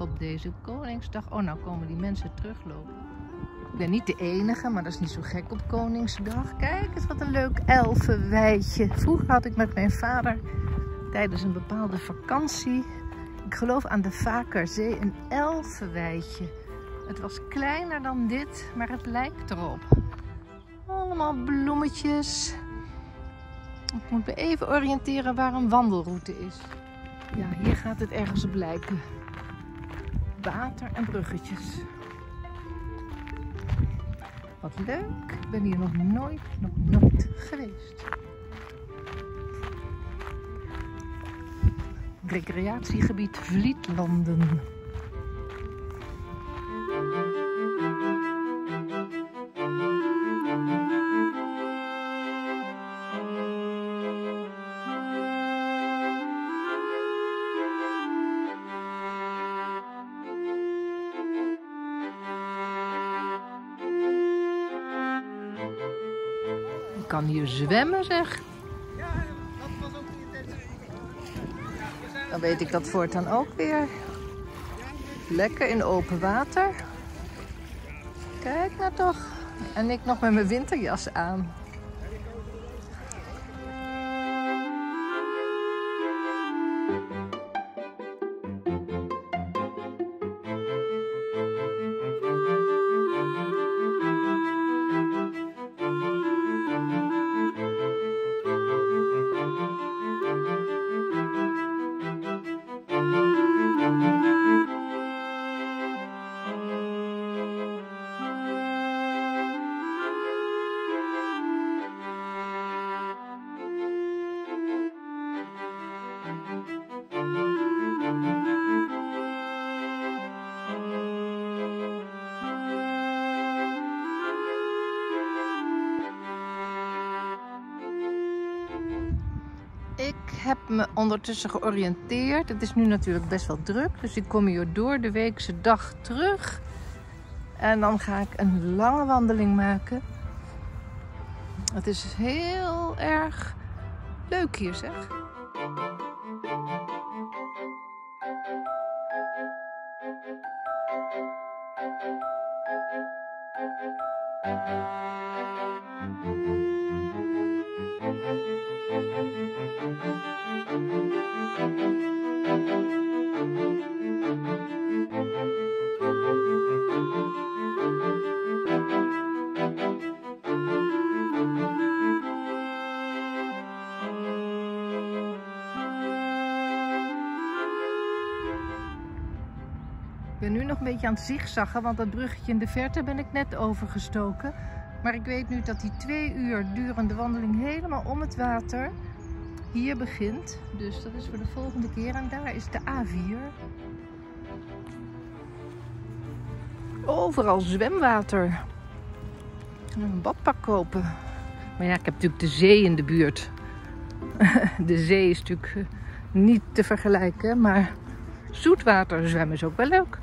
op deze Koningsdag. Oh, nou komen die mensen teruglopen. Ik ben niet de enige, maar dat is niet zo gek op Koningsdag. Kijk eens wat een leuk elfenweidje. Vroeger had ik met mijn vader tijdens een bepaalde vakantie, ik geloof aan de Vakerzee, een elfenweidje. Het was kleiner dan dit, maar het lijkt erop. Allemaal bloemetjes. Ik moet me even oriënteren waar een wandelroute is. Ja, hier gaat het ergens op. Water en bruggetjes. Wat leuk. Ik ben hier nog nooit, nog nooit geweest. Recreatiegebied Vlietlanden. Kan hier zwemmen, zeg. Dan weet ik dat voortaan ook weer. Lekker in open water. Kijk nou toch. En ik nog met mijn winterjas aan. Heb me ondertussen georiënteerd. Het is nu natuurlijk best wel druk, dus ik kom hier door de weekse dag terug. En dan ga ik een lange wandeling maken. Het is heel erg leuk hier, zeg. Ik ben nu nog een beetje aan het zigzaggen, want dat bruggetje in de verte ben ik net overgestoken. Maar ik weet nu dat die twee uur durende wandeling helemaal om het water hier begint. Dus dat is voor de volgende keer. En daar is de A4. Overal zwemwater. Kan een badpak kopen. Maar ja, ik heb natuurlijk de zee in de buurt. De zee is natuurlijk eh, niet te vergelijken, maar zoetwater zwemmen is ook wel leuk.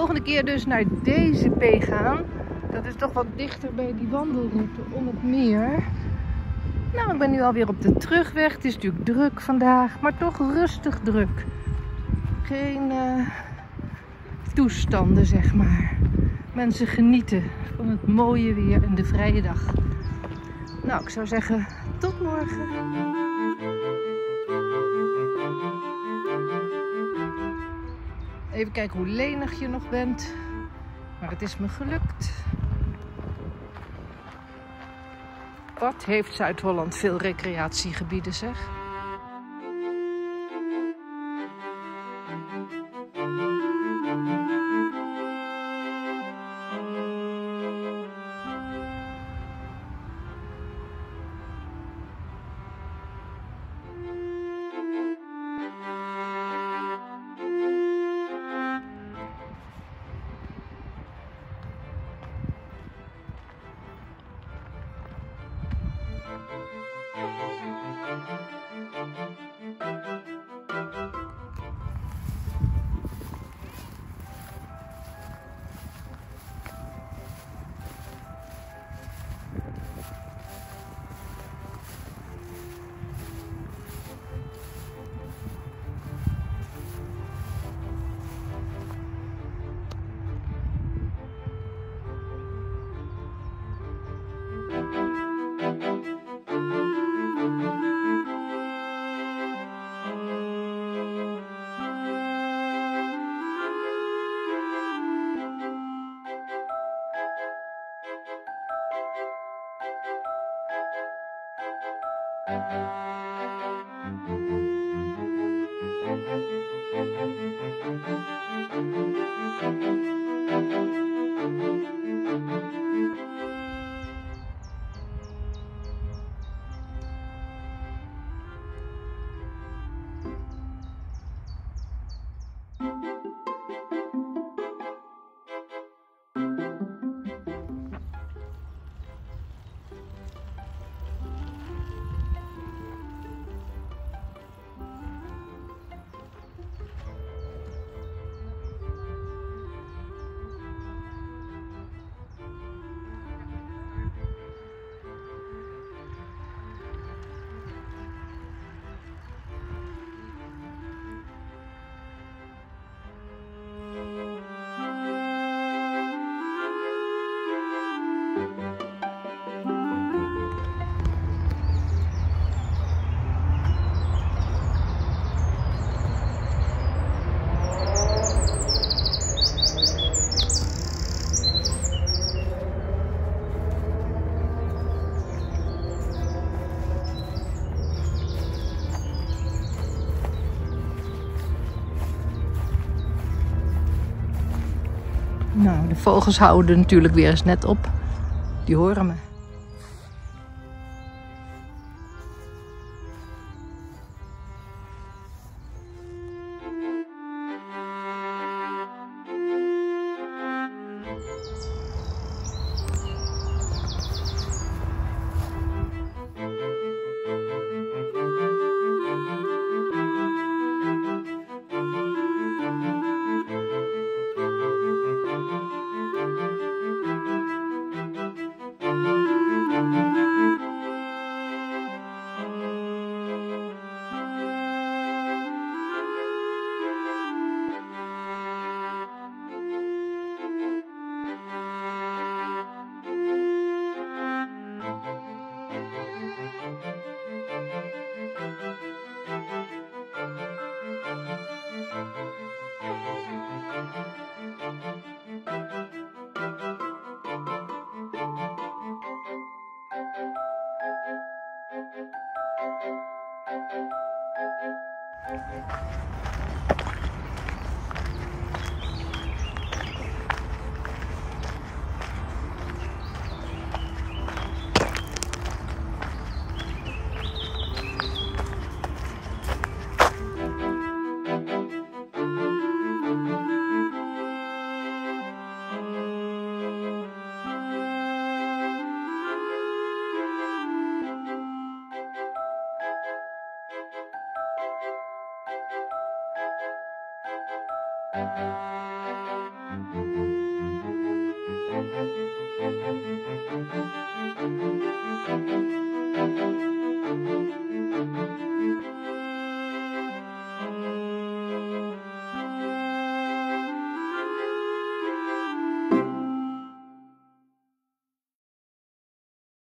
Volgende keer dus naar deze P gaan. Dat is toch wat dichter bij die wandelroute om het meer. Nou, ik ben nu alweer op de terugweg. Het is natuurlijk druk vandaag, maar toch rustig druk. Geen uh, toestanden, zeg maar. Mensen genieten van het mooie weer en de vrije dag. Nou, ik zou zeggen, tot morgen. Even kijken hoe lenig je nog bent. Maar het is me gelukt. Wat heeft Zuid-Holland veel recreatiegebieden, zeg? Nou, de vogels houden natuurlijk weer eens net op. Die horen me. Thank you. Thank you.